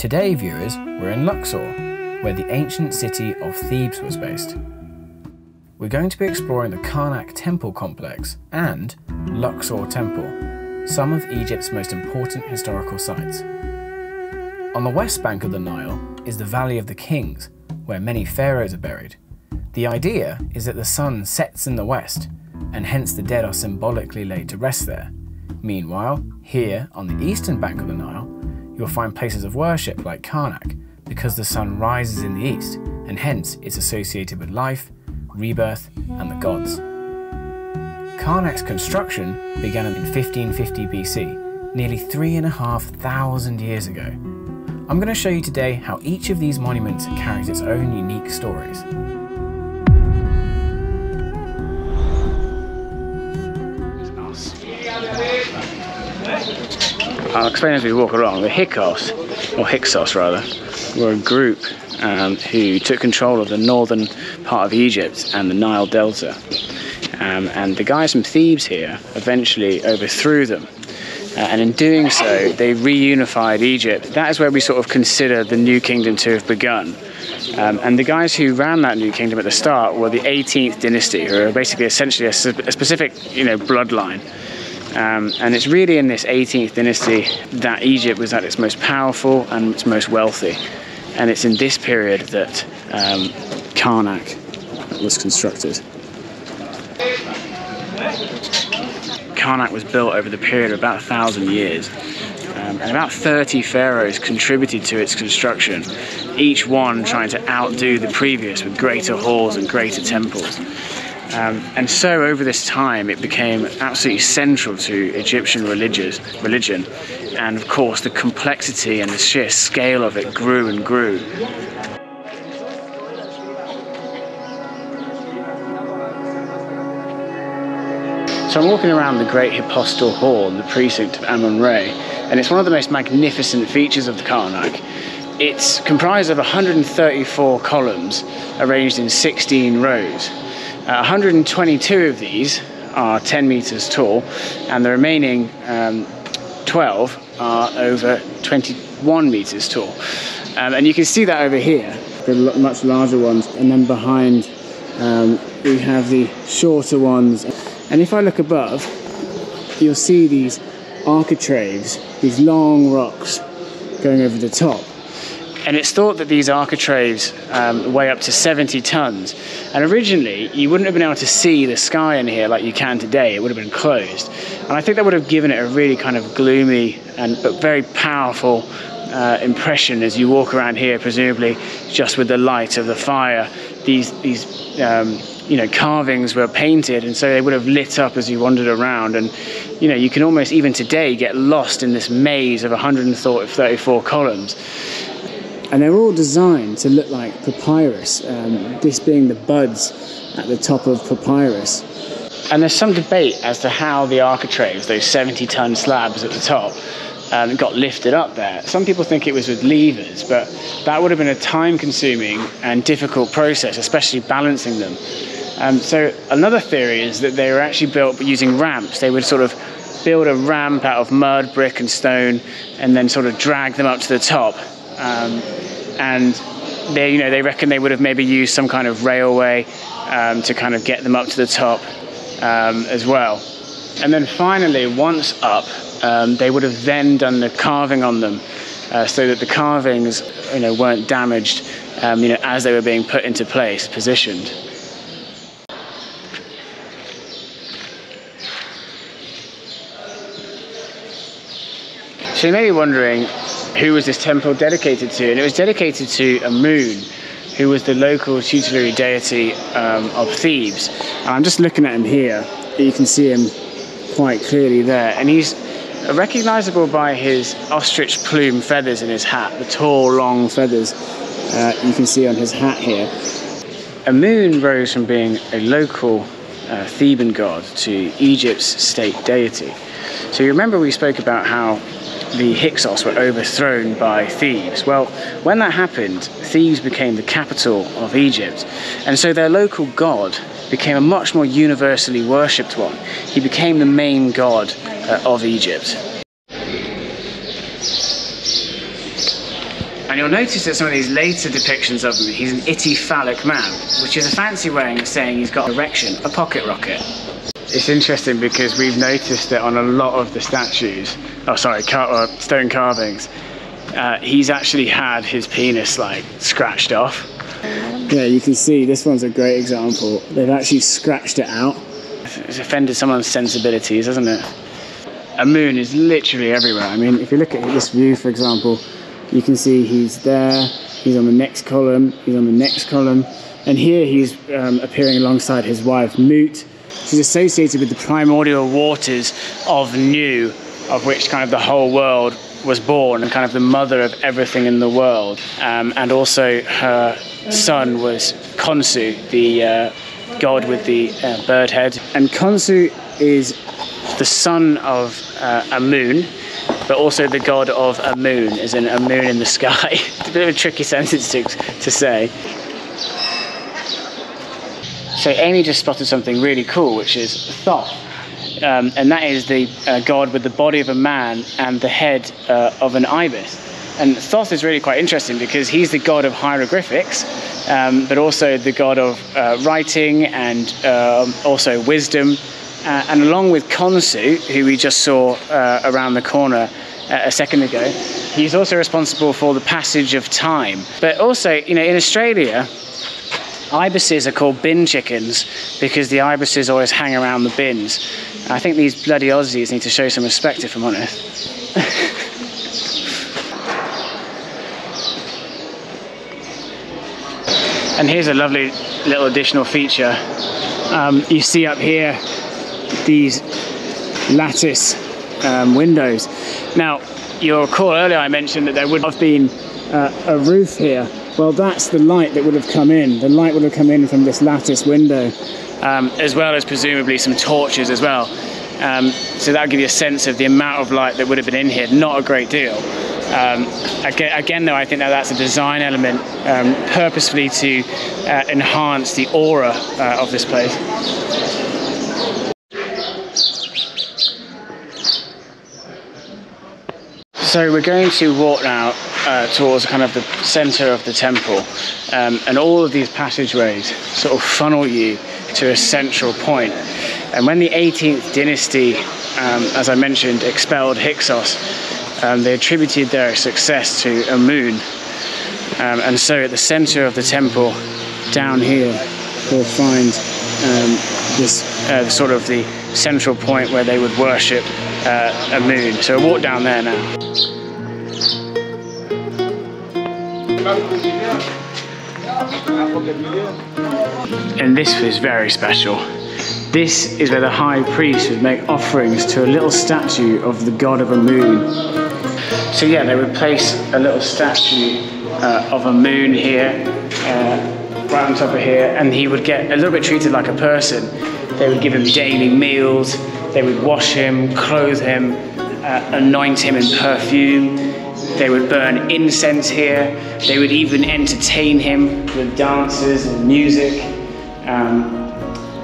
Today, viewers, we're in Luxor, where the ancient city of Thebes was based. We're going to be exploring the Karnak temple complex and Luxor Temple, some of Egypt's most important historical sites. On the west bank of the Nile is the Valley of the Kings, where many pharaohs are buried. The idea is that the sun sets in the west, and hence the dead are symbolically laid to rest there. Meanwhile, here on the eastern bank of the Nile, you'll find places of worship like Karnak because the sun rises in the east and hence is associated with life, rebirth, and the gods. Karnak's construction began in 1550 BC, nearly three and a half thousand years ago. I'm going to show you today how each of these monuments carries its own unique stories. I'll explain as we walk along. The Hyksos, or Hyksos rather, were a group um, who took control of the northern part of Egypt and the Nile Delta. Um, and the guys from Thebes here eventually overthrew them. Uh, and in doing so, they reunified Egypt. That is where we sort of consider the New Kingdom to have begun. Um, and the guys who ran that New Kingdom at the start were the 18th dynasty, who are basically essentially a, a specific, you know, bloodline. Um, and it's really in this 18th dynasty that Egypt was at its most powerful and its most wealthy. And it's in this period that um, Karnak was constructed. Karnak was built over the period of about a thousand years. Um, and about 30 pharaohs contributed to its construction, each one trying to outdo the previous with greater halls and greater temples. Um, and so over this time it became absolutely central to Egyptian religious, religion and of course the complexity and the sheer scale of it grew and grew. So I'm walking around the Great Hypostyle Hall, the precinct of Amun-Re, and it's one of the most magnificent features of the Karnak. It's comprised of 134 columns arranged in 16 rows. Uh, 122 of these are 10 meters tall, and the remaining um, 12 are over 21 meters tall. Um, and you can see that over here, the much larger ones, and then behind um, we have the shorter ones. And if I look above, you'll see these architraves, these long rocks going over the top. And it's thought that these architraves um, weigh up to 70 tons. And originally, you wouldn't have been able to see the sky in here like you can today. It would have been closed. And I think that would have given it a really kind of gloomy and but very powerful uh, impression as you walk around here, presumably just with the light of the fire. These these um, you know carvings were painted, and so they would have lit up as you wandered around. And you know you can almost even today get lost in this maze of 134 columns and they're all designed to look like papyrus, um, this being the buds at the top of papyrus. And there's some debate as to how the architraves, those 70 ton slabs at the top, um, got lifted up there. Some people think it was with levers, but that would have been a time consuming and difficult process, especially balancing them. Um, so another theory is that they were actually built using ramps. They would sort of build a ramp out of mud, brick, and stone, and then sort of drag them up to the top. Um, and they, you know, they reckon they would have maybe used some kind of railway um, to kind of get them up to the top um, as well. And then finally, once up, um, they would have then done the carving on them uh, so that the carvings, you know, weren't damaged, um, you know, as they were being put into place, positioned. So you may be wondering, who was this temple dedicated to? And it was dedicated to Amun who was the local tutelary deity um, of Thebes. And I'm just looking at him here. You can see him quite clearly there. And he's recognizable by his ostrich plume feathers in his hat, the tall, long feathers uh, you can see on his hat here. Amun rose from being a local uh, Theban god to Egypt's state deity. So you remember we spoke about how the Hyksos were overthrown by Thebes. Well, when that happened, Thebes became the capital of Egypt, and so their local god became a much more universally worshipped one. He became the main god uh, of Egypt. And you'll notice that some of these later depictions of him, he's an ithyphallic man, which is a fancy way of saying he's got an erection, a pocket rocket. It's interesting because we've noticed that on a lot of the statues, oh sorry, car- uh, stone carvings, uh, he's actually had his penis like scratched off. Yeah, you can see this one's a great example. They've actually scratched it out. It's offended someone's sensibilities, hasn't it? Amun is literally everywhere. I mean, if you look at this view, for example, you can see he's there, he's on the next column, he's on the next column, and here he's um, appearing alongside his wife, Mut. She's associated with the primordial waters of Nu, of which kind of the whole world was born, and kind of the mother of everything in the world. Um, and also her son was Khonsu, the uh, god with the uh, bird head. And Khonsu is the son of uh, Amun, but also the god of Amun, as in a moon in the sky. it's a bit of a tricky sentence to, to say. So Amy just spotted something really cool, which is Thoth. Um, and that is the uh, god with the body of a man and the head uh, of an ibis. And Thoth is really quite interesting because he's the god of hieroglyphics, um, but also the god of uh, writing and um, also wisdom. Uh, and along with Khonsu, who we just saw uh, around the corner uh, a second ago, he's also responsible for the passage of time. But also, you know, in Australia, ibises are called bin chickens because the ibises always hang around the bins. I think these bloody Aussies need to show some respect, if I'm honest. and here's a lovely little additional feature. Um, you see up here these lattice um, windows. Now, you'll recall earlier I mentioned that there would have been uh, a roof here. Well, that's the light that would have come in. The light would have come in from this lattice window, um, as well as presumably some torches as well. Um, so that'll give you a sense of the amount of light that would have been in here. Not a great deal. Um, again, again, though, I think that that's a design element um, purposefully to uh, enhance the aura uh, of this place. So we're going to walk now uh, towards kind of the center of the temple, um, and all of these passageways sort of funnel you to a central point. And when the 18th dynasty, um, as I mentioned, expelled Hyksos, um, they attributed their success to Amun. Um, and so at the center of the temple, down here, we'll find um, this uh, sort of the central point where they would worship uh, moon. So we'll walk down there now. And this was very special. This is where the high priest would make offerings to a little statue of the god of Amun. So yeah, they would place a little statue uh, of moon here, uh, right on top of here, and he would get a little bit treated like a person. They would give him daily meals, they would wash him, clothe him, uh, anoint him in perfume. They would burn incense here. They would even entertain him with dances and music. Um,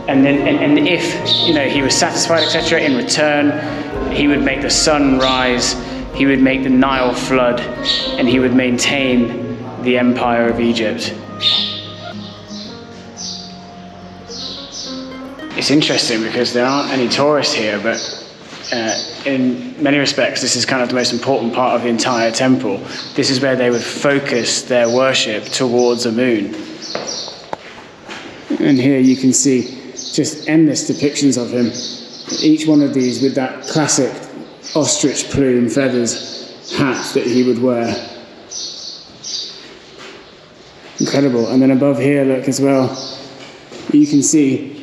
and then, and, and if you know he was satisfied, etc., in return, he would make the sun rise. He would make the Nile flood, and he would maintain the empire of Egypt. It's interesting because there aren't any tourists here, but uh, in many respects, this is kind of the most important part of the entire temple. This is where they would focus their worship towards Amun. And here you can see just endless depictions of him. Each one of these with that classic ostrich plume feathers hat that he would wear. Incredible. And then above here, look as well, you can see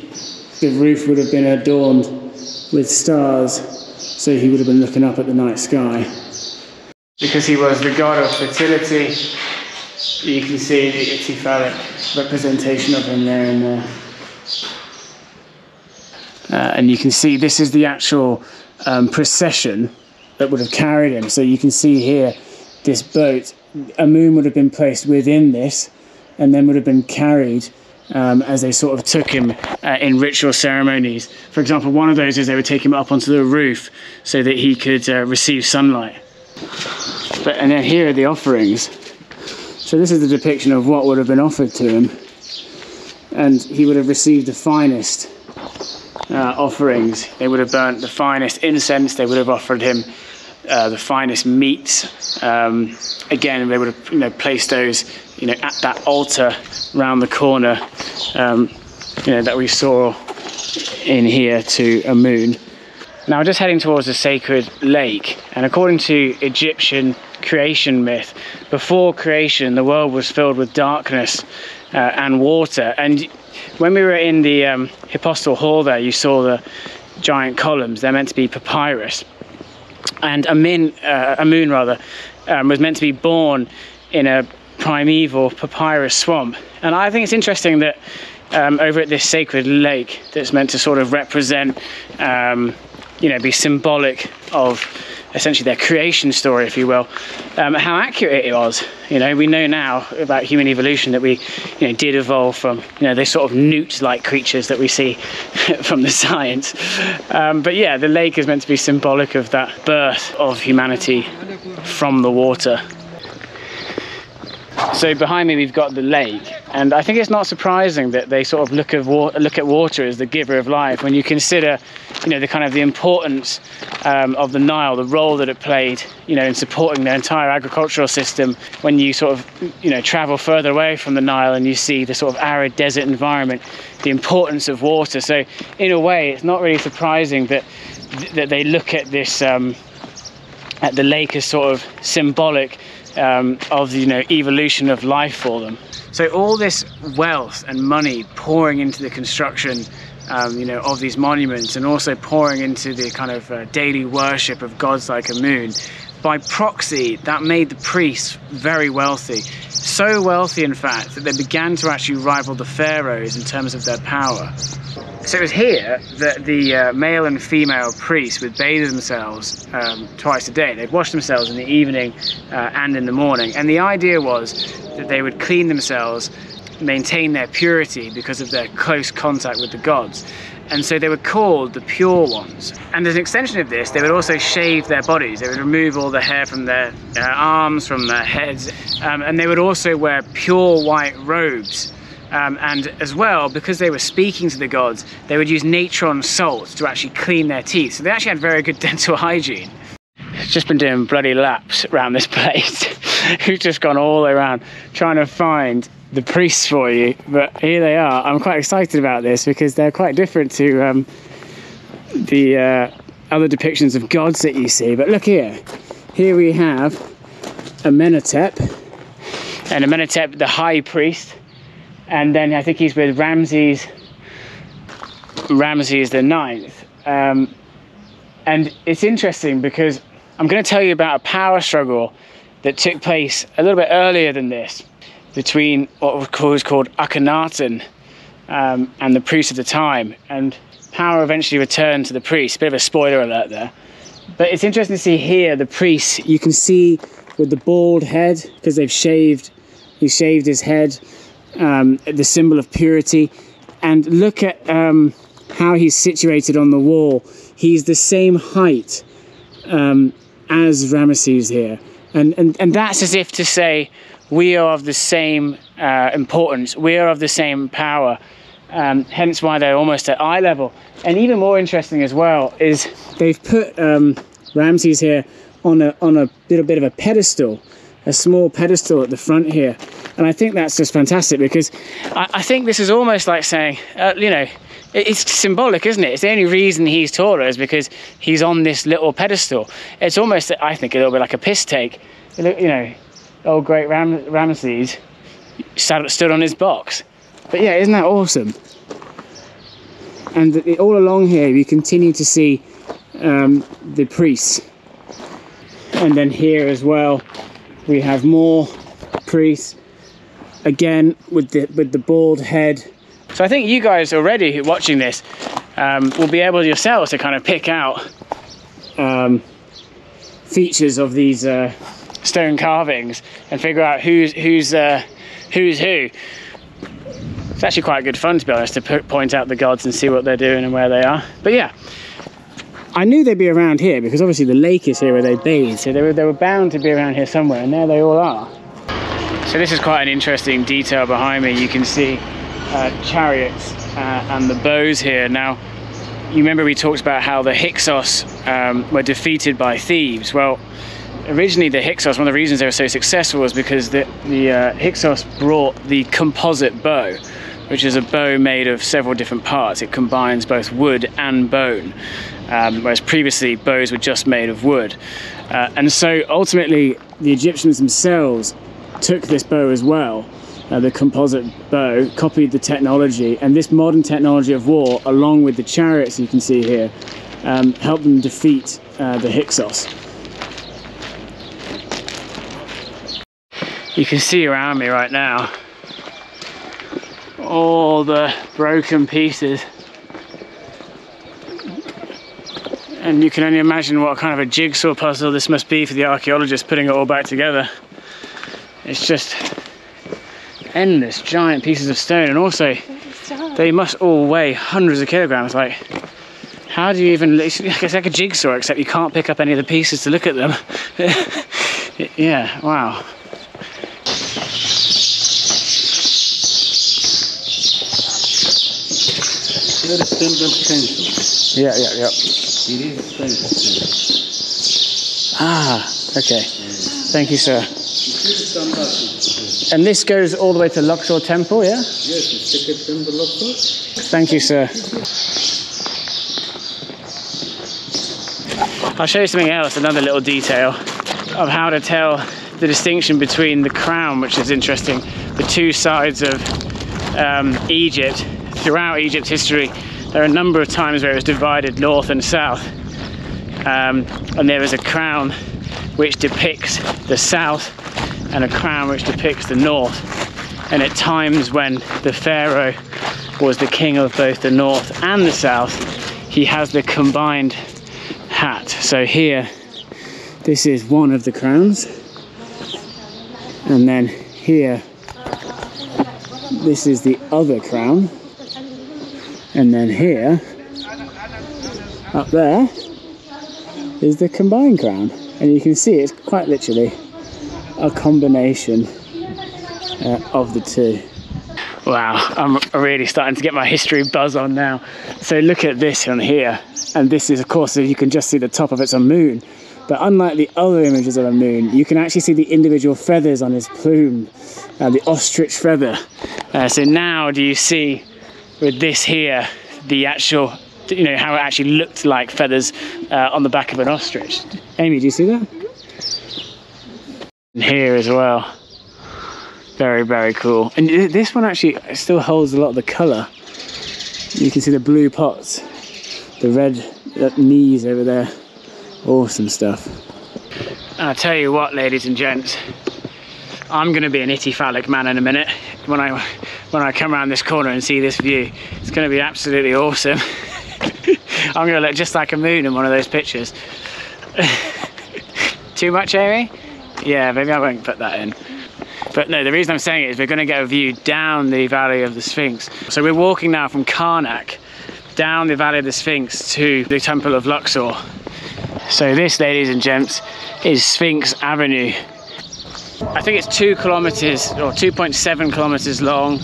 the roof would have been adorned with stars, so he would have been looking up at the night sky. Because he was the god of fertility, you can see the ithyphallic representation of him there and there. Uh, and you can see this is the actual um, procession that would have carried him. So you can see here this boat, Amun would have been placed within this and then would have been carried um, as they sort of took him uh, in ritual ceremonies. For example, one of those is they would take him up onto the roof so that he could uh, receive sunlight. But, and then here are the offerings. So this is the depiction of what would have been offered to him, and he would have received the finest uh, offerings. They would have burnt the finest incense. They would have offered him uh, the finest meats. Um, again, they would have you know placed those you know at that altar round the corner, um, you know that we saw in here to Amun. Now we're just heading towards the sacred lake, and according to Egyptian creation myth, before creation the world was filled with darkness uh, and water. And when we were in the um, hypostyle hall there, you saw the giant columns. They're meant to be papyrus, and Amin, uh, Amun rather, um, was meant to be born in a primeval papyrus swamp. And I think it's interesting that um, over at this sacred lake that's meant to sort of represent, um, you know, be symbolic of essentially their creation story, if you will, um, how accurate it was. You know, we know now about human evolution that we, you know, did evolve from, you know, these sort of newt-like creatures that we see from the science. Um, but yeah, the lake is meant to be symbolic of that birth of humanity from the water. So behind me we've got the lake, and I think it's not surprising that they sort of look at water, look at water as the giver of life. When you consider, you know, the kind of the importance um, of the Nile, the role that it played, you know, in supporting their entire agricultural system. When you sort of, you know, travel further away from the Nile and you see the sort of arid desert environment, the importance of water. So in a way, it's not really surprising that that they look at this um, at the lake as sort of symbolic um, of the you know evolution of life for them. So all this wealth and money pouring into the construction, um, you know, of these monuments, and also pouring into the kind of uh, daily worship of gods like Amun. By proxy, that made the priests very wealthy. So wealthy, in fact, that they began to actually rival the pharaohs in terms of their power. So it was here that the uh, male and female priests would bathe themselves um, twice a day. They'd wash themselves in the evening uh, and in the morning. And the idea was that they would clean themselves, maintain their purity because of their close contact with the gods. And so they were called the pure ones. And as an extension of this, they would also shave their bodies. They would remove all the hair from their arms, from their heads, um, and they would also wear pure white robes um, and as well, because they were speaking to the gods, they would use natron salt to actually clean their teeth. So they actually had very good dental hygiene. Just been doing bloody laps around this place. We've just gone all the way around trying to find the priests for you. But here they are. I'm quite excited about this because they're quite different to um, the uh, other depictions of gods that you see. But look here. Here we have Amenhotep. And Amenhotep, the high priest, and then I think he's with Ramses. Ramses the ninth, um, and it's interesting because I'm going to tell you about a power struggle that took place a little bit earlier than this between what was called Akhenaten um, and the priests of the time, and power eventually returned to the priests. Bit of a spoiler alert there, but it's interesting to see here the priests. You can see with the bald head because they've shaved. He shaved his head um, the symbol of purity. And look at um, how he's situated on the wall. He's the same height um, as Ramesses here. And, and, and that's as if to say, we are of the same uh, importance, we are of the same power. Um, hence why they're almost at eye level. And even more interesting as well is they've put um, Ramses here on a, on a little bit of a pedestal a small pedestal at the front here. And I think that's just fantastic because I, I think this is almost like saying, uh, you know, it's symbolic, isn't it? It's the only reason he's taller is because he's on this little pedestal. It's almost, I think, a little bit like a piss take. You know, old great Ram- Ramesses sat, stood on his box. But yeah, isn't that awesome? And all along here, we continue to see um, the priests. And then here as well, we have more priests again with the with the bald head. So i think you guys already watching this um, will be able yourselves to kind of pick out um, features of these uh, stone carvings and figure out who's who's uh, who's who. It's actually quite good fun to be honest to point out the gods and see what they're doing and where they are. But yeah I knew they'd be around here because obviously the lake is here where they bathe, so they were, they were bound to be around here somewhere, and there they all are. So this is quite an interesting detail behind me. You can see uh, chariots uh, and the bows here. Now, you remember we talked about how the Hyksos um, were defeated by Thebes. Well, originally the Hyksos, one of the reasons they were so successful was because the, the uh, Hyksos brought the composite bow, which is a bow made of several different parts. It combines both wood and bone, um, whereas previously bows were just made of wood. Uh, and so ultimately, the Egyptians themselves took this bow as well, uh, the composite bow, copied the technology, and this modern technology of war, along with the chariots you can see here, um, helped them defeat uh, the Hyksos. You can see around me right now all the broken pieces. And you can only imagine what kind of a jigsaw puzzle this must be for the archaeologists putting it all back together. It's just endless giant pieces of stone. And also they must all weigh hundreds of kilograms. Like how do you even it's like a jigsaw except you can't pick up any of the pieces to look at them. Yeah wow. Yeah yeah yeah ah okay thank you sir and this goes all the way to Luxor Temple, yeah? Yes, second temple Luxor. Thank you, sir. I'll show you something else, another little detail of how to tell the distinction between the crown, which is interesting, the two sides of um, Egypt. Throughout Egypt's history, there are a number of times where it was divided north and south. Um, and there is a crown which depicts the south and a crown which depicts the north. And at times when the pharaoh was the king of both the north and the south, he has the combined hat. So here, this is one of the crowns. And then here, this is the other crown. And then here, up there, is the combined crown. And you can see it's quite literally a combination uh, of the two. Wow, I'm really starting to get my history buzz on now. So look at this on here, and this is of course you can just see the top of it's Amun. But unlike the other images of Amun, you can actually see the individual feathers on his plume, uh, the ostrich feather. Uh, so now do you see with this here, the actual, you know, how it actually looked like feathers uh, on the back of an ostrich. Amy, do you see that? And here as well. Very, very cool. And this one actually still holds a lot of the colour. You can see the blue pots, the red knees over there. Awesome stuff. I'll tell you what, ladies and gents, I'm going to be an ithyphallic man in a minute when I when I come around this corner and see this view. It's going to be absolutely awesome. I'm going to look just like Amun in one of those pictures. Too much, Amy? Yeah, maybe I won't put that in. But no, the reason I'm saying it is we're going to get a view down the Valley of the Sphinx. So we're walking now from Karnak down the Valley of the Sphinx to the Temple of Luxor. So this, ladies and gents, is Sphinx Avenue. I think it's two kilometers or 2.7 kilometers long.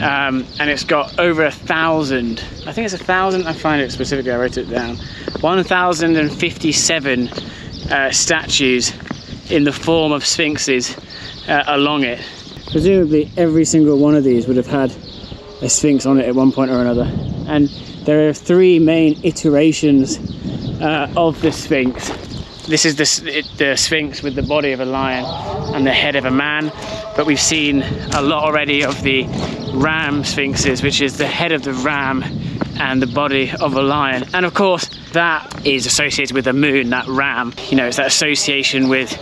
Um, and it's got over a thousand, I think it's a thousand, I find it specifically, I wrote it down, 1,057 uh, statues in the form of sphinxes uh, along it. Presumably every single one of these would have had a sphinx on it at one point or another. And there are three main iterations uh, of the sphinx. This is the, the sphinx with the body of a lion and the head of a man, but we've seen a lot already of the ram sphinxes, which is the head of the ram and the body of a lion. And of course, that is associated with the moon, that ram. You know, it's that association with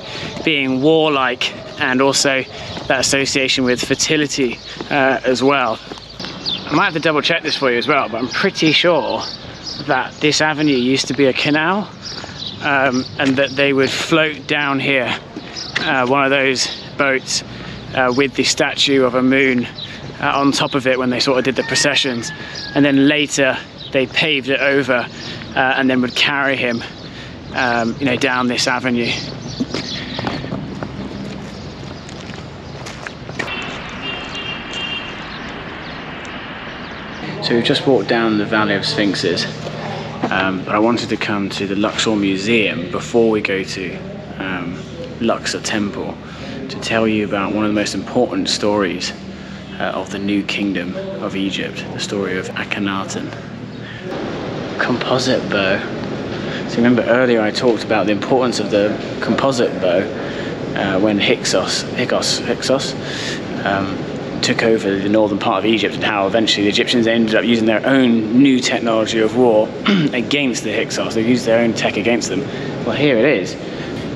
being warlike and also that association with fertility uh, as well. I might have to double check this for you as well, but I'm pretty sure that this avenue used to be a canal um, and that they would float down here, uh, one of those boats uh, with the statue of Amun uh, on top of it when they sort of did the processions. And then later they paved it over uh, and then would carry him um, you know, down this avenue. So we've just walked down the Valley of Sphinxes um, but I wanted to come to the Luxor Museum before we go to um, Luxor Temple to tell you about one of the most important stories uh, of the New Kingdom of Egypt, the story of Akhenaten. Composite bow. So remember earlier I talked about the importance of the composite bow uh, when Hyksos, Hyksos, Hyksos um, took over the northern part of Egypt and how eventually the Egyptians ended up using their own new technology of war against the Hyksos. They used their own tech against them. Well, here it is.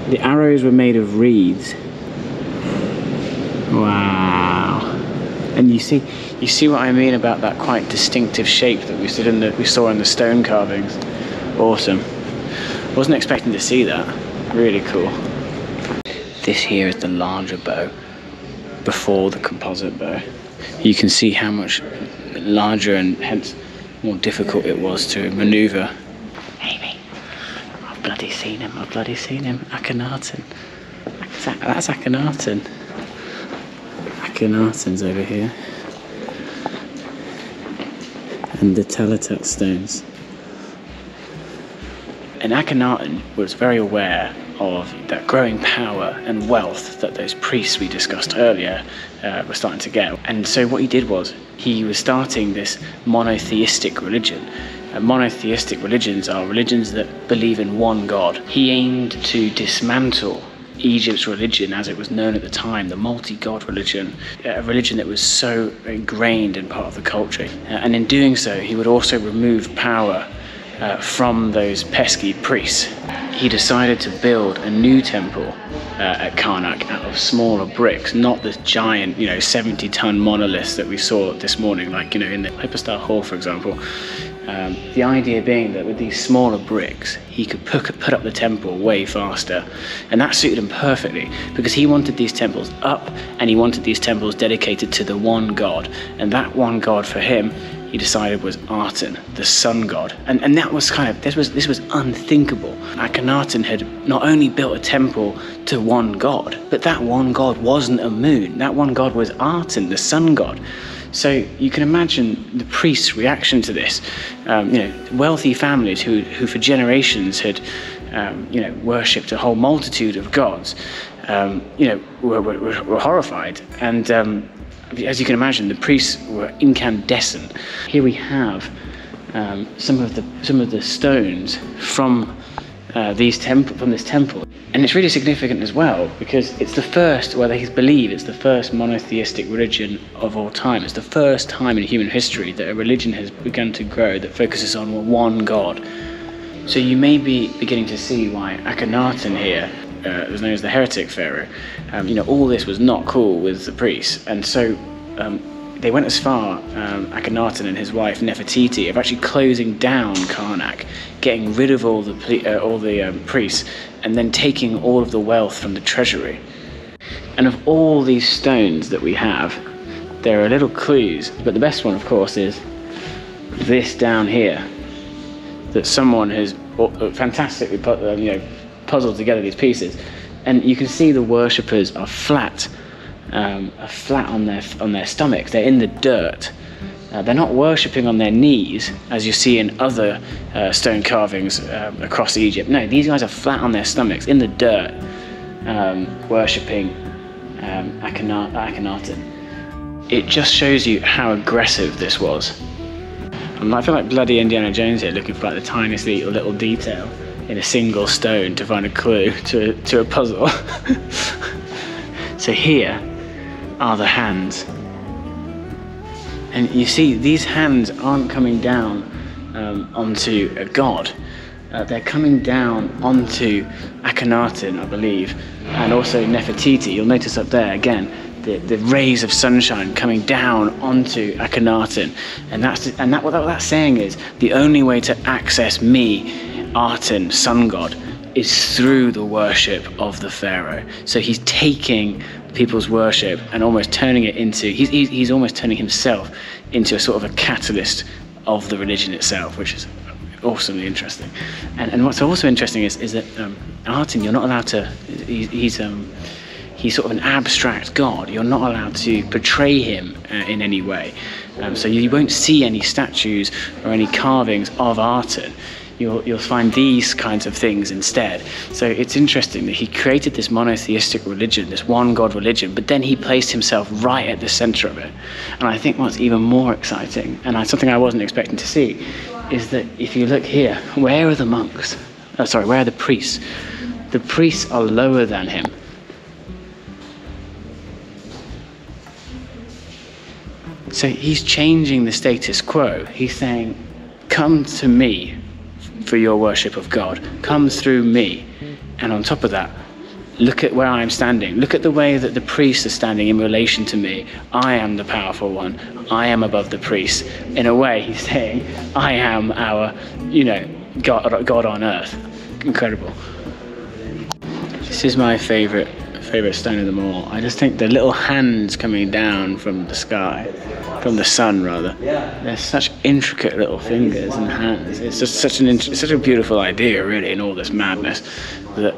The arrows were made of reeds. Wow. And you see, you see what I mean about that quite distinctive shape that we the, we saw in the stone carvings. Awesome. Wasn't expecting to see that. Really cool. This here is the larger bow before the composite bow. You can see how much larger and hence more difficult it was to maneuver. Amy, I've bloody seen him. I've bloody seen him. Akhenaten. That's Akhenaten. Akhenaten's over here. And the Talatat stones. And Akhenaten was very aware of that growing power and wealth that those priests we discussed earlier uh, were starting to get. And so what he did was he was starting this monotheistic religion. Uh, monotheistic religions are religions that believe in one God. He aimed to dismantle Egypt's religion as it was known at the time, the multi god religion, a religion that was so ingrained in part of the culture. Uh, and in doing so, he would also remove power uh, from those pesky priests. He decided to build a new temple uh, at Karnak out of smaller bricks, not the giant, you know, 70 ton monoliths that we saw this morning, like, you know, in the Hypostyle Hall, for example. Um, the idea being that with these smaller bricks, he could put up the temple way faster. And that suited him perfectly because he wanted these temples up and he wanted these temples dedicated to the one God. And that one God for him he decided was Aten, the sun god. And, and that was kind of, this was, this was unthinkable. Akhenaten had not only built a temple to one god, but that one god wasn't Amun. That one god was Aten, the sun god. So you can imagine the priest's reaction to this. Um, you know, wealthy families who, who for generations had, um, you know, worshipped a whole multitude of gods, um, you know, were, were, were horrified. And um, as you can imagine, the priests were incandescent. Here we have um, some of the some of the stones from uh, these temple from this temple, and it's really significant as well because it's the first, well, they believe it's the first monotheistic religion of all time. It's the first time in human history that a religion has begun to grow that focuses on one God. So you may be beginning to see why Akhenaten here uh, was known as the heretic pharaoh, um, you know, all this was not cool with the priests. And so um, they went as far, um, Akhenaten and his wife Nefertiti, of actually closing down Karnak, getting rid of all the, uh, all the um, priests, and then taking all of the wealth from the treasury. And of all these stones that we have, there are little clues, but the best one, of course, is this down here that someone has uh, fantastically put, um, you know, puzzled together these pieces, and you can see the worshippers are flat, um, are flat on their on their stomachs. They're in the dirt. Uh, they're not worshipping on their knees, as you see in other uh, stone carvings um, across Egypt. No, these guys are flat on their stomachs, in the dirt, um, worshipping um, Akhenaten. It just shows you how aggressive this was. I feel like bloody Indiana Jones here, looking for like the tiniest little, little detail in a single stone to find a clue to, to a puzzle. so here are the hands. And you see, these hands aren't coming down um, onto a god. Uh, they're coming down onto Akhenaten, I believe, and also Nefertiti. You'll notice up there again the, the rays of sunshine coming down onto Akhenaten, and that's and that what that's saying is the only way to access me Aten, sun god, is through the worship of the pharaoh. So he's taking people's worship and almost turning it into, he's, he's almost turning himself into a sort of a catalyst of the religion itself, which is awesomely interesting. And, and what's also interesting is, is that um, Aten, you're not allowed to, he, he's, um, he's sort of an abstract god. You're not allowed to portray him uh, in any way. Um, so you won't see any statues or any carvings of Aten. You'll, you'll find these kinds of things instead. So it's interesting that he created this monotheistic religion, this one God religion, but then he placed himself right at the center of it. And I think what's even more exciting, and something I wasn't expecting to see, is that if you look here, where are the monks? Oh, sorry, where are the priests? The priests are lower than him. So he's changing the status quo. He's saying, Come to me for your worship of God. Come through me. And on top of that, look at where I'm standing. Look at the way that the priests are standing in relation to me. I am the powerful one. I am above the priests. In a way, he's saying, I am our, you know, God, God on earth. Incredible. This is my favorite favorite stone of them all. I just think the little hands coming down from the sky, from the sun rather. They're such intricate little fingers and hands. It's just such an int- such a beautiful idea, really, in all this madness, that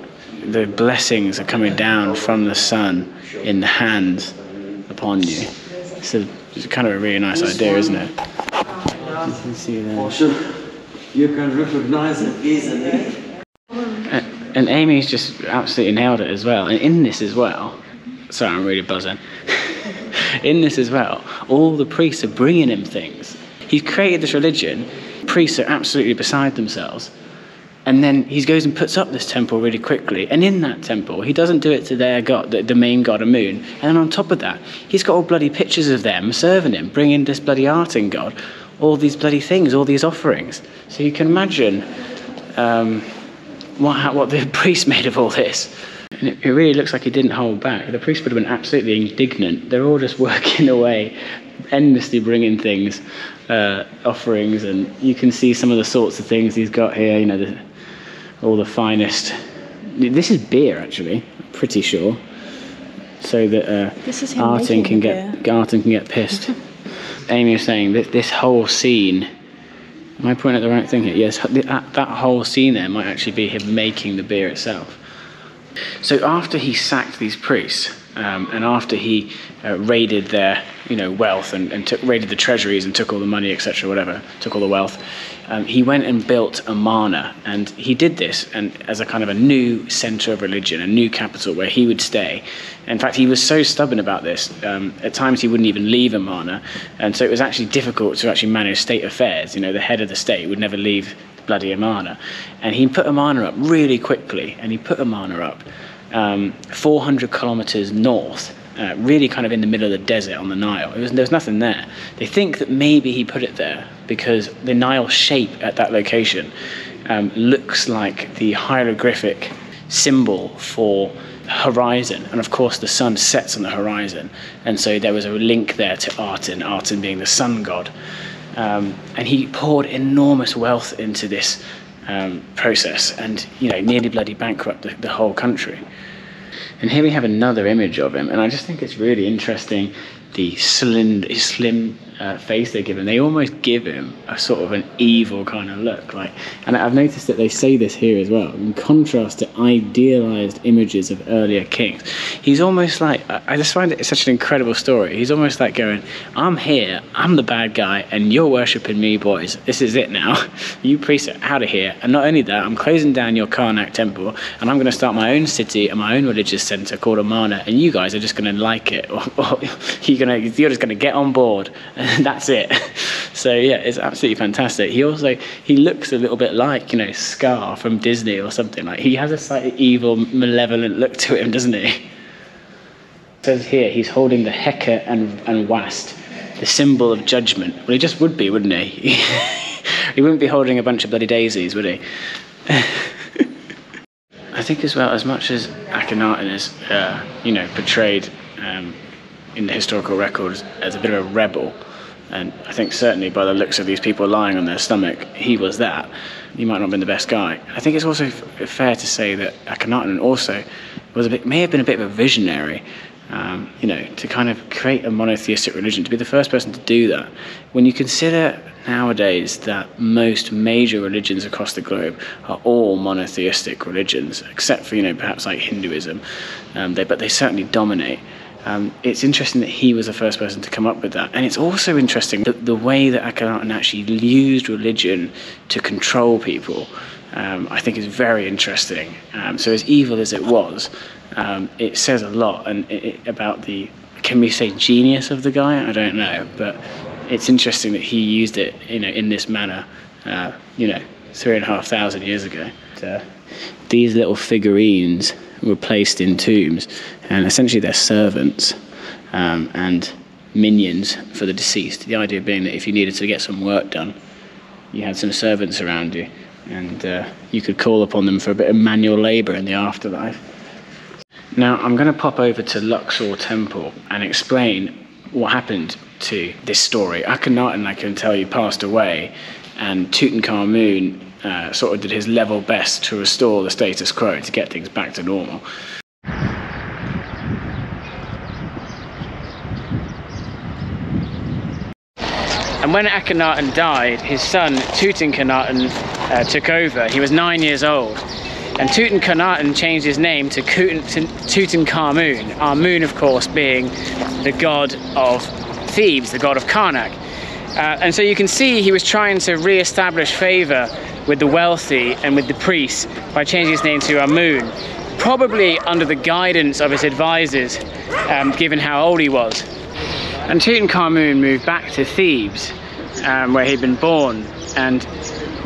the blessings are coming down from the sun in the hands upon you. So it's kind of a really nice idea, isn't it? You can see there. You can recognize it easily. And Amy's just absolutely nailed it as well. And in this as well, sorry, I'm really buzzing. in this as well, all the priests are bringing him things. He's created this religion. Priests are absolutely beside themselves. And then he goes and puts up this temple really quickly. And in that temple, he doesn't do it to their god, the, the main god of moon. And then on top of that, he's got all bloody pictures of them serving him, bringing this bloody Aten god, all these bloody things, all these offerings. So you can imagine um, what, what the priest made of all this. And it, it really looks like he didn't hold back. The priest would have been absolutely indignant. They're all just working away, endlessly bringing things, uh, offerings, and you can see some of the sorts of things he's got here. You know, the, all the finest. This is beer, actually. I'm pretty sure, so that uh, This is him Aten can get Aten can get pissed. Amy was saying that this whole scene. Am I pointing at the right thing here? Yes, that, that whole scene there might actually be him making the beer itself. So after he sacked these priests, um, and after he uh, raided their, you know, wealth and, and took, raided the treasuries and took all the money, etc., whatever, took all the wealth, um, he went and built Amarna, and he did this and as a kind of a new center of religion, a new capital where he would stay. In fact, he was so stubborn about this. Um, at times, he wouldn't even leave Amarna, and so it was actually difficult to actually manage state affairs. You know, the head of the state would never leave bloody Amarna, and he put Amarna up really quickly, and he put Amarna up um, 400 kilometers north, uh, really kind of in the middle of the desert on the Nile. Was, there was nothing there. They think that maybe he put it there because the Nile shape at that location um, looks like the hieroglyphic symbol for horizon. And of course the sun sets on the horizon. And so there was a link there to Aten, Aten being the sun god. Um, and he poured enormous wealth into this um, process and you know nearly bloody bankrupt the, the whole country. And here we have another image of him. And i just think it's really interesting the slim, slim uh, face they give him they almost give him a sort of an evil kind of look like and i've noticed that they say this here as well. In contrast to idealized images of earlier kings he's almost like i just find it such an incredible story. He's almost like going i'm here i'm the bad guy and you're worshipping me boys. This is it now. You priests are out of here. And not only that i'm closing down your karnak temple and i'm going to start my own city and my own religious center called Amarna and you guys are just going to like it. Or, or you're going to you're just going to get on board that's it so yeah it's absolutely fantastic he also he looks a little bit like you know scar from disney or something like he has a slightly evil malevolent look to him doesn't he it says here he's holding the Heka and, and Wast, the symbol of judgment. Well, he just would be, wouldn't he? he wouldn't be holding a bunch of bloody daisies, would he? I think as well, as much as Akhenaten is, uh, you know, portrayed um, in the historical records as a bit of a rebel, and I think certainly by the looks of these people lying on their stomach, he was that. He might not have been the best guy. I think it's also fair to say that Akhenaten also was a bit, may have been a bit of a visionary. um, you know, to kind of create a monotheistic religion, to be the first person to do that. When you consider nowadays that most major religions across the globe are all monotheistic religions, except for, you know, perhaps like Hinduism, um, they, but they certainly dominate. Um, it's interesting that he was the first person to come up with that. And it's also interesting that the way that Akhenaten actually used religion to control people, um, I think is very interesting. Um, so as evil as it was, um, it says a lot and it, it, about the, can we say genius of the guy? I don't know, but it's interesting that he used it, you know, in this manner, uh, you know, three and a half thousand years ago. Uh, these little figurines were placed in tombs, and essentially they're servants um, and minions for the deceased. The idea being that if you needed to get some work done, you had some servants around you, and uh, you could call upon them for a bit of manual labour in the afterlife. Now, I'm going to pop over to Luxor Temple and explain what happened to this story. Akhenaten, I can tell you, passed away, and Tutankhamun uh, sort of did his level best to restore the status quo to get things back to normal. And when Akhenaten died, his son Tutankhamun uh, took over. He was nine years old. And Tutankhaten changed his name to Tutankhamun, Amun, of course, being the god of Thebes, the god of Karnak. Uh, and so you can see he was trying to re-establish favor with the wealthy and with the priests by changing his name to Amun, probably under the guidance of his advisors, um, given how old he was. And Tutankhamun moved back to Thebes, um, where he'd been born, and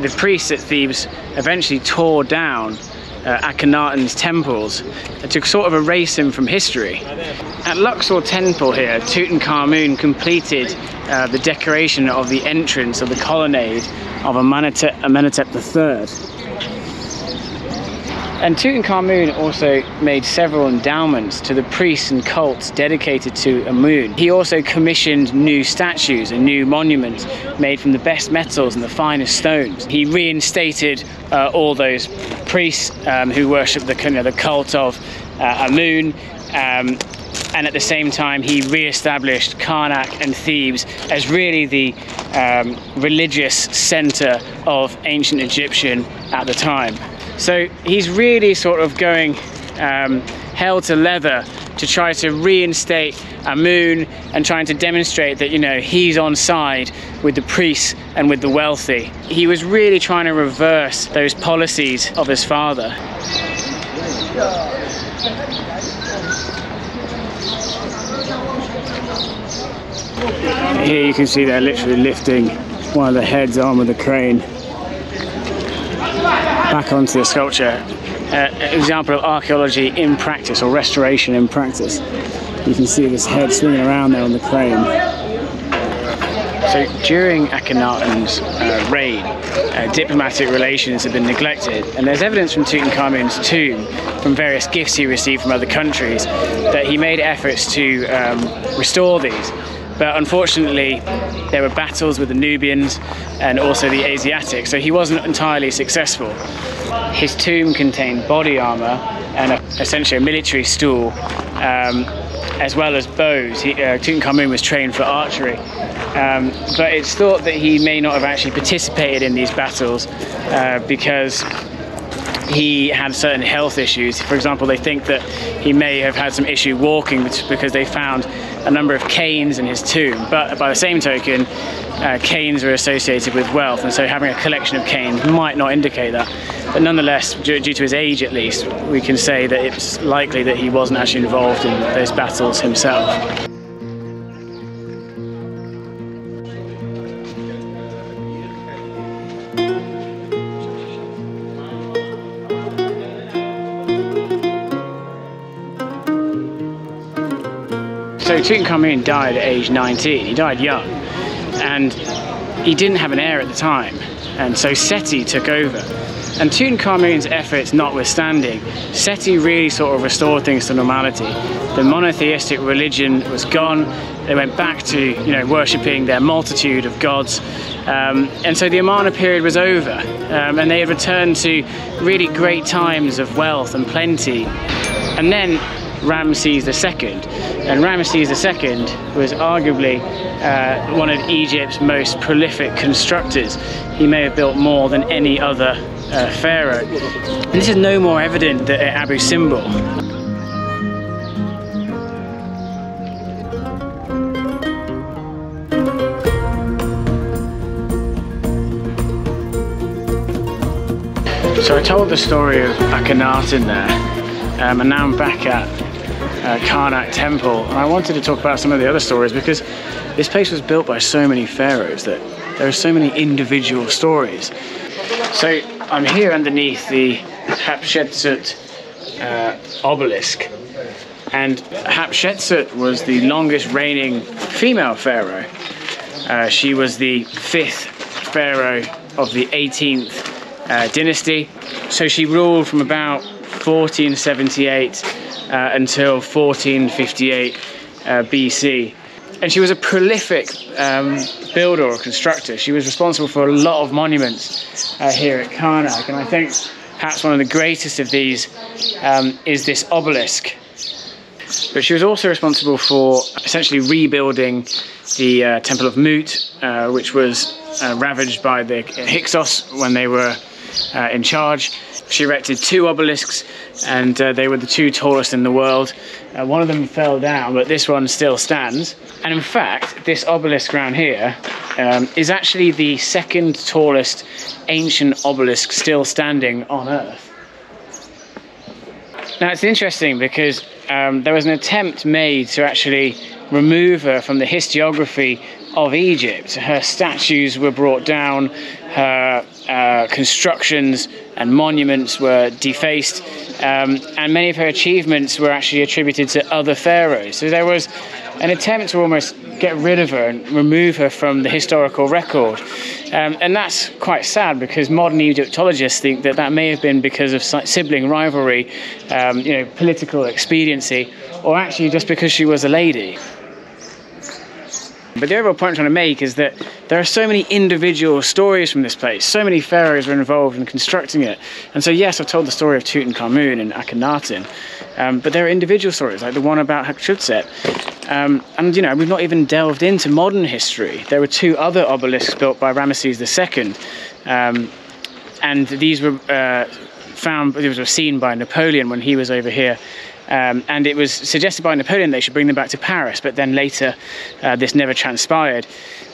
the priests at Thebes eventually tore down uh, Akhenaten's temples to sort of erase him from history. At Luxor Temple here, Tutankhamun completed uh, the decoration of the entrance of the colonnade of Amenhotep, III. And Tutankhamun also made several endowments to the priests and cults dedicated to Amun. He also commissioned new statues and new monuments made from the best metals and the finest stones. He reinstated uh, all those priests um, who worshipped the, you know, the cult of uh, Amun. Um, and at the same time he re-established Karnak and Thebes as really the um, religious center of ancient Egyptian at the time. So he's really sort of going um, hell to leather to try to reinstate Amun and trying to demonstrate that, you know, he's on side with the priests and with the wealthy. He was really trying to reverse those policies of his father. Here you can see they're literally lifting one of the heads on with a crane back onto the sculpture. Uh, example of archaeology in practice or restoration in practice. You can see this head swinging around there on the crane. So during Akhenaten's uh, reign, uh, diplomatic relations have been neglected, and there's evidence from Tutankhamun's tomb, from various gifts he received from other countries, that he made efforts to um, restore these. But unfortunately, there were battles with the Nubians and also the Asiatics, so he wasn't entirely successful. His tomb contained body armor and a, essentially a military stool, um, as well as bows. He, uh, Tutankhamun was trained for archery, um, but it's thought that he may not have actually participated in these battles uh, because he had certain health issues. For example, they think that he may have had some issue walking because they found a number of canes in his tomb. But by the same token, uh, canes were associated with wealth, and so having a collection of canes might not indicate that. But nonetheless, due, due to his age at least, we can say that it's likely that he wasn't actually involved in those battles himself. Tutankhamun died at age 19. He died young, and he didn't have an heir at the time, and so Seti took over. And Tutankhamun's efforts notwithstanding, Seti really sort of restored things to normality. The monotheistic religion was gone. They went back to, you know, worshipping their multitude of gods. Um, and so the Amarna period was over, um, and they had returned to really great times of wealth and plenty. And then Ramses II. And Ramses II was arguably uh, one of Egypt's most prolific constructors. He may have built more than any other uh, pharaoh. And this is no more evident than at Abu Simbel. So I told the story of Akhenaten there, um, and now I'm back at uh, Karnak Temple, and I wanted to talk about some of the other stories because this place was built by so many pharaohs that there are so many individual stories. So I'm here underneath the Hatshepsut uh, obelisk, and Hatshepsut was the longest reigning female pharaoh. Uh, she was the fifth pharaoh of the 18th uh, dynasty. So she ruled from about 1478 uh, until 1458 uh, BC. And she was a prolific um, builder or constructor. She was responsible for a lot of monuments uh, here at Karnak. And I think perhaps one of the greatest of these um, is this obelisk. But she was also responsible for essentially rebuilding the uh, Temple of Mut, uh, which was uh, ravaged by the Hyksos when they were uh, in charge. She erected two obelisks, and uh, they were the two tallest in the world. Uh, one of them fell down, but this one still stands. And in fact, this obelisk around here um, is actually the second tallest ancient obelisk still standing on Earth. Now it's interesting because um, there was an attempt made to actually remove her from the historiography of Egypt. Her statues were brought down, her uh, constructions and monuments were defaced, um, and many of her achievements were actually attributed to other pharaohs. So there was an attempt to almost get rid of her and remove her from the historical record. Um, and that's quite sad because modern Egyptologists think that that may have been because of sibling rivalry, um, you know, political expediency, or actually just because she was a lady. But the overall point I'm trying to make is that there are so many individual stories from this place. So many pharaohs were involved in constructing it. And so, yes, I've told the story of Tutankhamun and Akhenaten, um, but there are individual stories, like the one about Hatshepsut. Um, and, you know, we've not even delved into modern history. There were two other obelisks built by Ramesses II. Um, and these were uh, found, these were seen by Napoleon when he was over here um, and it was suggested by Napoleon they should bring them back to Paris, but then later uh, this never transpired.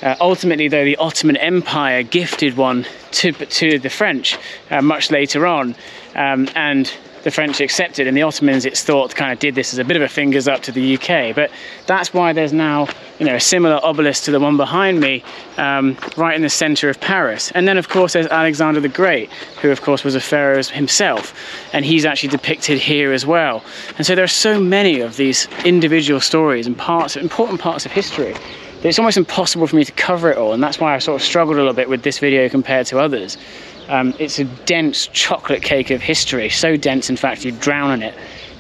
Uh, ultimately, though, the Ottoman Empire gifted one to, to the French uh, much later on, um, and the French accepted, and the Ottomans, it's thought, kind of did this as a bit of a fingers up to the UK. But that's why there's now, you know, a similar obelisk to the one behind me, um, right in the centre of Paris. And then, of course, there's Alexander the Great, who, of course, was a pharaoh himself, and he's actually depicted here as well. And so there are so many of these individual stories and parts, important parts of history. It's almost impossible for me to cover it all, and that's why I sort of struggled a little bit with this video compared to others. Um, it's a dense chocolate cake of history, so dense in fact you drown in it.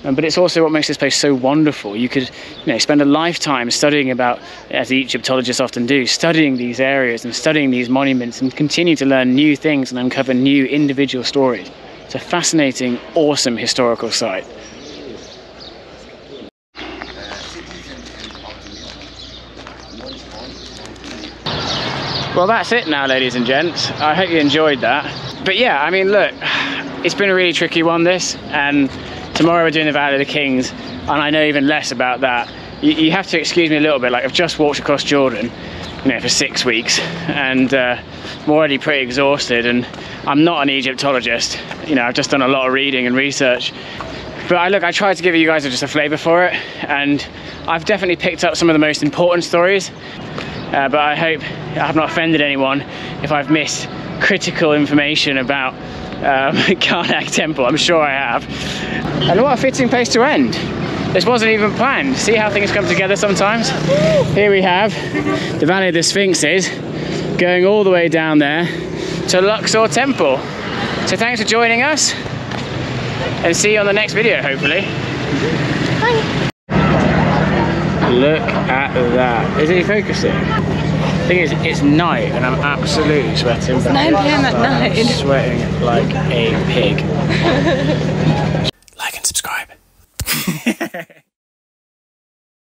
Um, but it's also what makes this place so wonderful. You could, you know, spend a lifetime studying about, as Egyptologists often do, studying these areas and studying these monuments and continue to learn new things and uncover new individual stories. It's a fascinating, awesome historical site. Well, that's it now, ladies and gents. I hope you enjoyed that. But yeah, I mean, look, it's been a really tricky one, this, and tomorrow we're doing the Valley of the Kings, and I know even less about that. You, you have to excuse me a little bit, like I've just walked across Jordan, you know, for six weeks, and uh, I'm already pretty exhausted, and I'm not an Egyptologist. You know, I've just done a lot of reading and research. But I look, I tried to give you guys just a flavour for it, and I've definitely picked up some of the most important stories. Uh, but I hope I have not offended anyone if I've missed critical information about um, Karnak Temple. I'm sure I have. And what a fitting place to end. This wasn't even planned. See how things come together sometimes? Here we have the Valley of the Sphinxes going all the way down there to Luxor Temple. So thanks for joining us and see you on the next video, hopefully. Bye. Look at that. Is he focusing? The thing is, it's night and I'm absolutely sweating. It's 9 p.m. at night. I'm Sweating like a pig. like and subscribe.